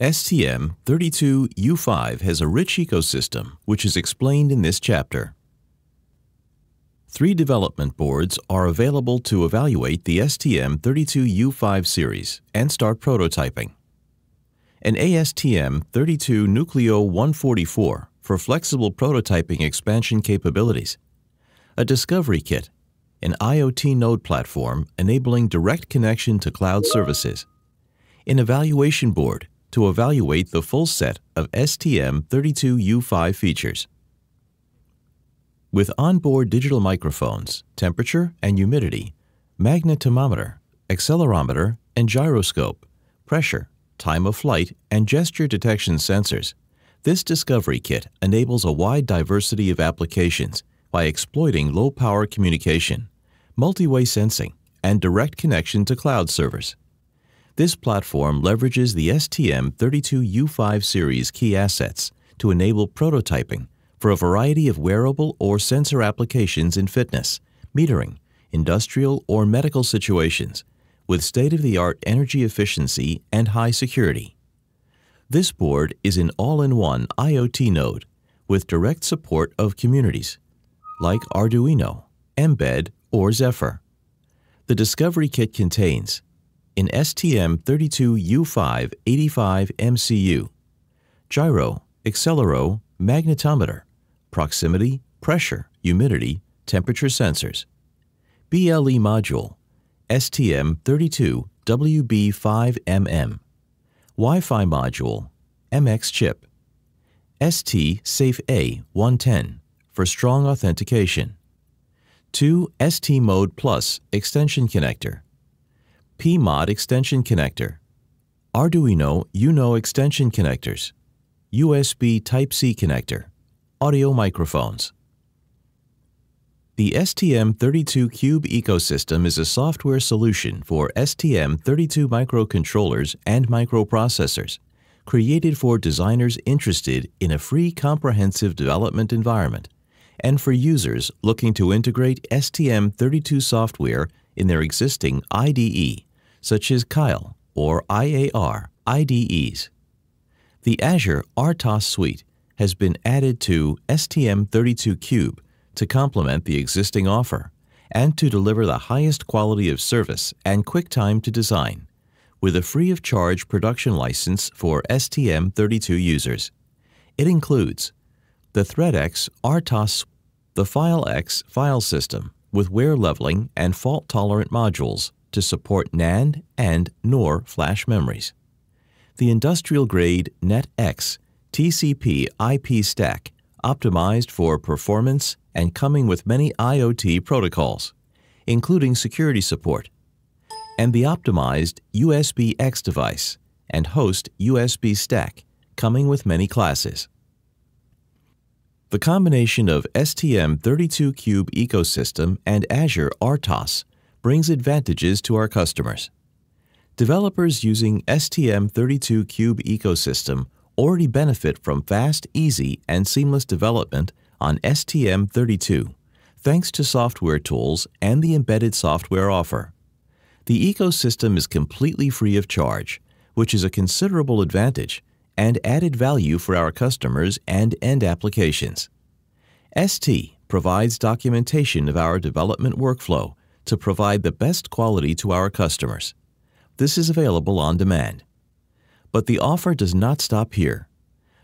STM32U5 has a rich ecosystem, which is explained in this chapter. Three development boards are available to evaluate the STM32U5 series and start prototyping. An ASTM32 Nucleo 144 for flexible prototyping expansion capabilities, a discovery kit, an IoT node platform enabling direct connection to cloud services, an evaluation board to evaluate the full set of STM32U5 features. With onboard digital microphones, temperature and humidity, magnetometer, accelerometer, and gyroscope, pressure, time of flight, and gesture detection sensors, this Discovery Kit enables a wide diversity of applications by exploiting low-power communication, multi-way sensing, and direct connection to cloud servers. This platform leverages the STM32U5 series key assets to enable prototyping for a variety of wearable or sensor applications in fitness, metering, industrial, or medical situations with state-of-the-art energy efficiency and high security. This board is an all-in-one IoT node with direct support of communities like Arduino, Mbed, or Zephyr. The Discovery Kit contains an STM32U585 MCU, gyro, accelerometer, magnetometer, proximity, pressure, humidity, temperature sensors, BLE module, STM32WB5MM, Wi-Fi module, MXCHIP, ST Safe A110 for strong authentication, 2 STMod Plus extension connector, PMOD extension connector, Arduino Uno extension connectors, USB Type-C connector, audio microphones. The STM32Cube ecosystem is a software solution for STM32 microcontrollers and microprocessors, created for designers interested in a free comprehensive development environment and for users looking to integrate STM32 software in their existing IDE, such as Keil or IAR IDEs. The Azure RTOS suite has been added to STM32Cube to complement the existing offer and to deliver the highest quality of service and quick time to design with a free of charge production license for STM32 users. It includes the ThreadX RTOS, the FileX file system with wear leveling and fault tolerant modules to support NAND and NOR flash memories. The industrial grade NetX TCP IP stack optimized for performance and coming with many IoT protocols, including security support, and the optimized USBX device and host USB stack coming with many classes. The combination of STM32Cube ecosystem and Azure RTOS brings advantages to our customers. Developers using STM32Cube ecosystem already benefit from fast, easy, and seamless development on STM32 thanks to software tools and the embedded software offer. The ecosystem is completely free of charge, which is a considerable advantage and added value for our customers and end applications. ST provides documentation of our development workflow to provide the best quality to our customers. This is available on demand. But the offer does not stop here.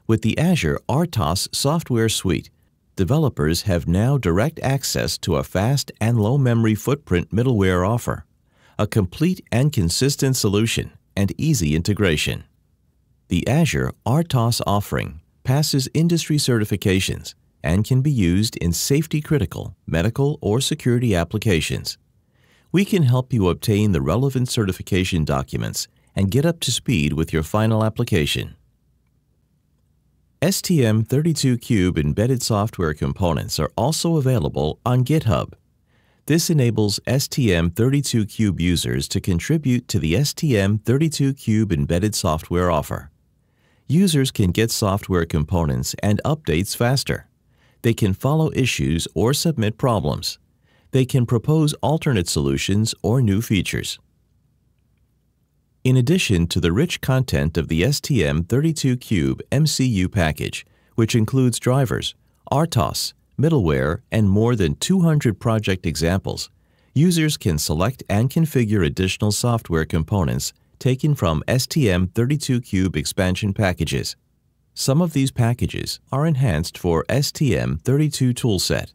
With the Azure RTOS software suite, developers have now direct access to a fast and low memory footprint middleware offer, a complete and consistent solution, and easy integration. The Azure RTOS offering passes industry certifications and can be used in safety-critical medical or security applications. We can help you obtain the relevant certification documents and get up to speed with your final application. STM32Cube embedded software components are also available on GitHub. This enables STM32Cube users to contribute to the STM32Cube embedded software offer. Users can get software components and updates faster. They can follow issues or submit problems. They can propose alternate solutions or new features. In addition to the rich content of the STM32Cube MCU package, which includes drivers, RTOS, middleware, and more than 200 project examples, users can select and configure additional software components taken from STM32Cube expansion packages. Some of these packages are enhanced for STM32 toolset.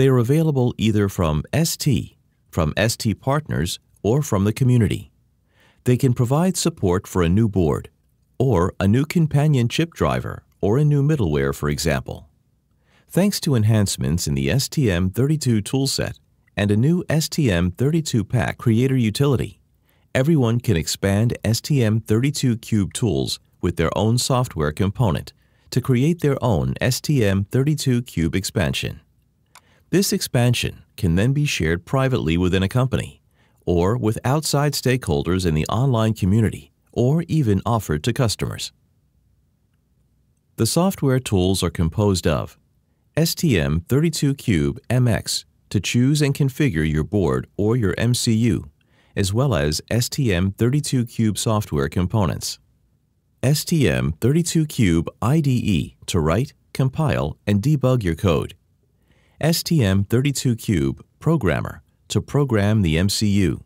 They are available either from ST, from ST partners, or from the community. They can provide support for a new board, or a new companion chip driver, or a new middleware, for example. Thanks to enhancements in the STM32 toolset and a new STM32 pack Creator utility, everyone can expand STM32Cube tools with their own software component to create their own STM32Cube expansion. This expansion can then be shared privately within a company, or with outside stakeholders in the online community, or even offered to customers. The software tools are composed of STM32Cube MX to choose and configure your board or your MCU, as well as STM32Cube software components. STM32Cube IDE to write, compile, and debug your code. STM32Cube Programmer to program the MCU.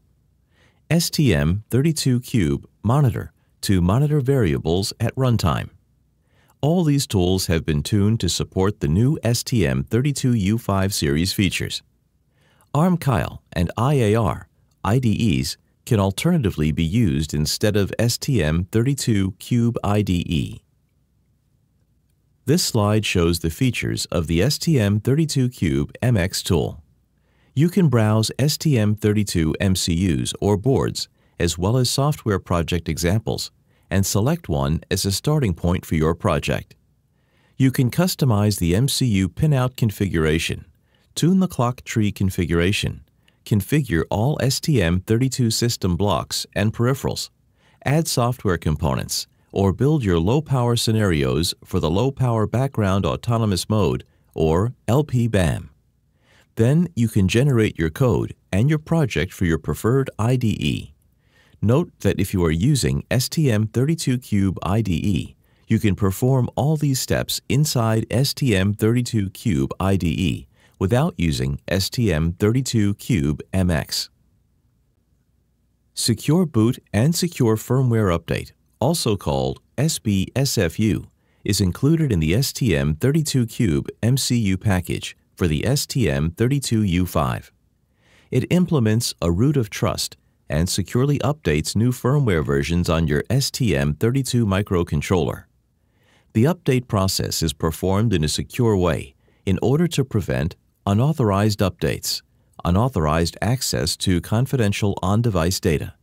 STM32Cube Monitor to monitor variables at runtime. All these tools have been tuned to support the new STM32U5 series features. ARM-Keil and IAR IDEs can alternatively be used instead of STM32Cube IDE. This slide shows the features of the STM32Cube MX tool. You can browse STM32 MCUs or boards, as well as software project examples, and select one as a starting point for your project. You can customize the MCU pinout configuration, tune the clock tree configuration, configure all STM32 system blocks and peripherals, add software components, or build your low-power scenarios for the low-power background autonomous mode, or LPBAM. Then you can generate your code and your project for your preferred IDE. Note that if you are using STM32Cube IDE, you can perform all these steps inside STM32Cube IDE without using STM32Cube MX. Secure Boot and Secure Firmware Update, also called SBSFU, is included in the STM32Cube MCU package for the STM32U5. It implements a root of trust and securely updates new firmware versions on your STM32 microcontroller. The update process is performed in a secure way in order to prevent unauthorized updates, unauthorized access to confidential on-device data.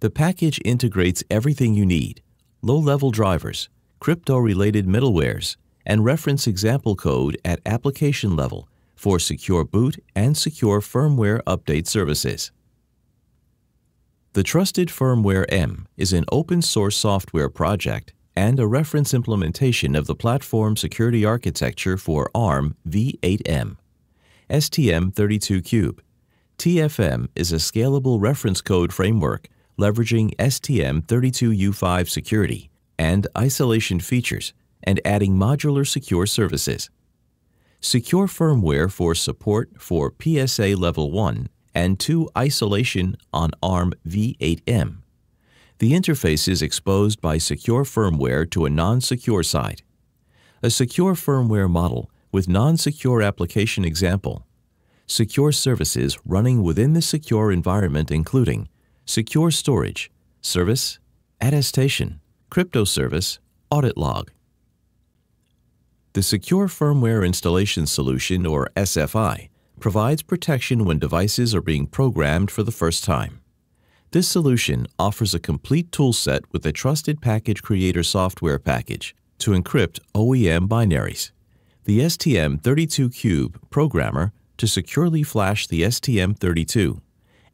The package integrates everything you need, low-level drivers, crypto-related middlewares, and reference example code at application level for secure boot and secure firmware update services. The Trusted Firmware M is an open source software project and a reference implementation of the platform security architecture for ARM v8m. STM32Cube. TFM is a scalable reference code framework leveraging STM32U5 security and isolation features and adding modular secure services. Secure firmware for support for PSA Level 1 and 2 isolation on ARM v8m. The interface is exposed by secure firmware to a non-secure site. A secure firmware model with non-secure application example. Secure services running within the secure environment including secure storage, service, attestation, crypto service, audit log. The Secure Firmware Installation Solution, or SFI, provides protection when devices are being programmed for the first time. This solution offers a complete toolset with a Trusted Package Creator software package to encrypt OEM binaries, the STM32Cube programmer to securely flash the STM32,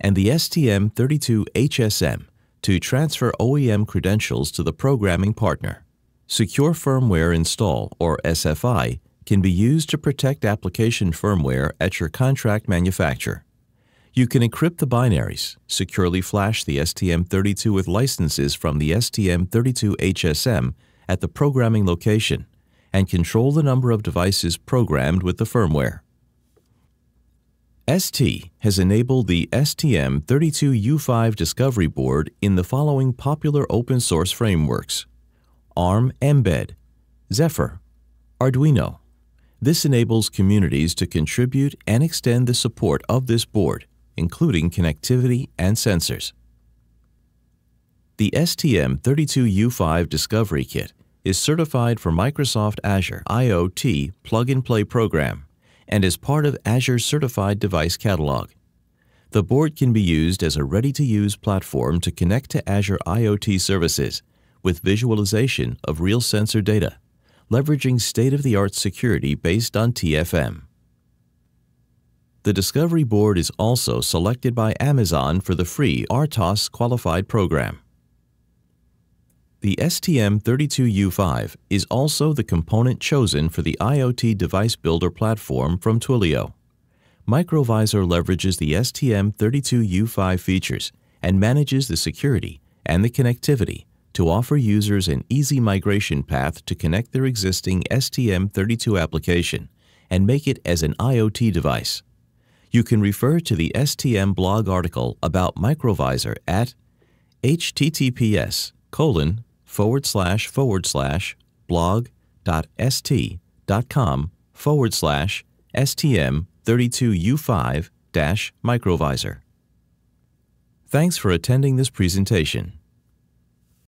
and the STM32HSM to transfer OEM credentials to the programming partner. Secure Firmware Install, or SFI, can be used to protect application firmware at your contract manufacturer. You can encrypt the binaries, securely flash the STM32 with licenses from the STM32 HSM at the programming location, and control the number of devices programmed with the firmware. ST has enabled the STM32U5 Discovery Board in the following popular open source frameworks ARM Mbed, Zephyr, Arduino. This enables communities to contribute and extend the support of this board, including connectivity and sensors. The STM32U5 Discovery Kit is certified for Microsoft Azure IoT Plug-and-Play program and is part of Azure Certified Device Catalog. The board can be used as a ready-to-use platform to connect to Azure IoT services with visualization of real sensor data, leveraging state-of-the-art security based on TFM. The Discovery Board is also selected by Amazon for the FreeRTOS qualified program. The STM32U5 is also the component chosen for the IoT Device Builder platform from Twilio. Microvisor leverages the STM32U5 features and manages the security and the connectivity to offer users an easy migration path to connect their existing STM32 application and make it as an IoT device you can refer to the STM blog article about Microvisor at https colon forward slash forward slash blog.st.com forward slash STM32U5 dash Microvisor. Thanks for attending this presentation.